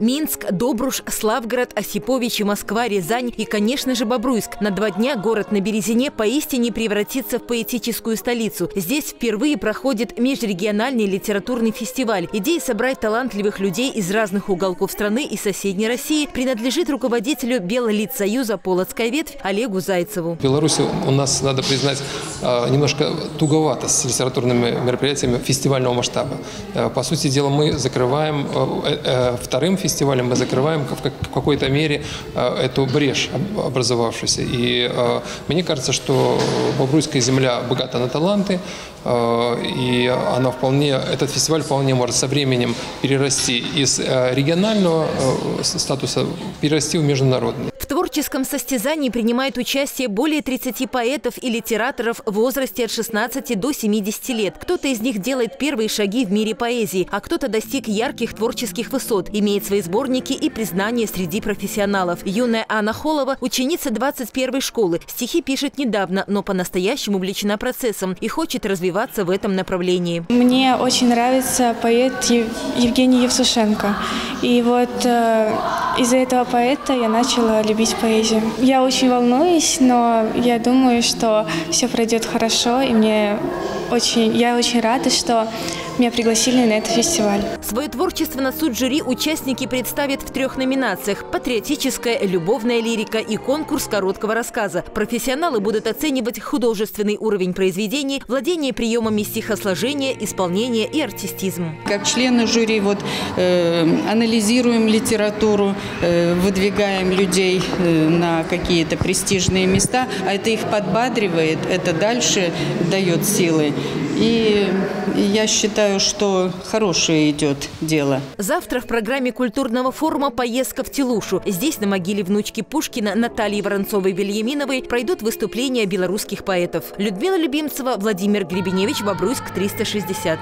Минск, Добруш, Славгород, Осипович, Москва, Рязань и, конечно же, Бобруйск. На два дня город на Березине поистине превратится в поэтическую столицу. Здесь впервые проходит межрегиональный литературный фестиваль. Идея собрать талантливых людей из разных уголков страны и соседней России принадлежит руководителю Белолитсоюза «Полоцкая ветвь» Олегу Зайцеву. В Беларуси у нас, надо признать, а, немножко туговато с литературными мероприятиями фестивального масштаба. Э, по сути дела, мы закрываем э, э, вторым фестивалем, мы закрываем в какой-то мере эту брешь образовавшуюся. И мне кажется, что Бобруйская земля богата на таланты, и она вполне, этот фестиваль вполне может со временем перерасти из регионального статуса, перерасти в международный. Творческом состязании принимает участие более 30 поэтов и литераторов в возрасте от 16 до 70 лет. Кто-то из них делает первые шаги в мире поэзии, а кто-то достиг ярких творческих высот, имеет свои сборники и признание среди профессионалов. Юная Анна Холова – ученица 21 школы. Стихи пишет недавно, но по-настоящему увлечена процессом и хочет развиваться в этом направлении. Мне очень нравится поэт Евгений Евсушенко. И вот э, из-за этого поэта я начала любить поэзию. Я очень волнуюсь, но я думаю, что все пройдет хорошо, и мне очень, я очень рада, что меня пригласили на этот фестиваль. Свое творчество на суд жюри участники представят в трех номинациях – патриотическая, любовная лирика и конкурс короткого рассказа. Профессионалы будут оценивать художественный уровень произведений, владение приемами стихосложения, исполнение и артистизм. Как члены жюри вот, э, анализируем литературу, э, выдвигаем людей э, на какие-то престижные места, а это их подбадривает, это дальше дает силы. И я считаю, что хорошее идет дело. Завтра в программе культурного форума поездка в Телушу. Здесь на могиле внучки Пушкина Натальи Воронцовой-Вильяминовой пройдут выступления белорусских поэтов. Людмила Любимцева, Владимир Гребеневич, Бобруйск, 360.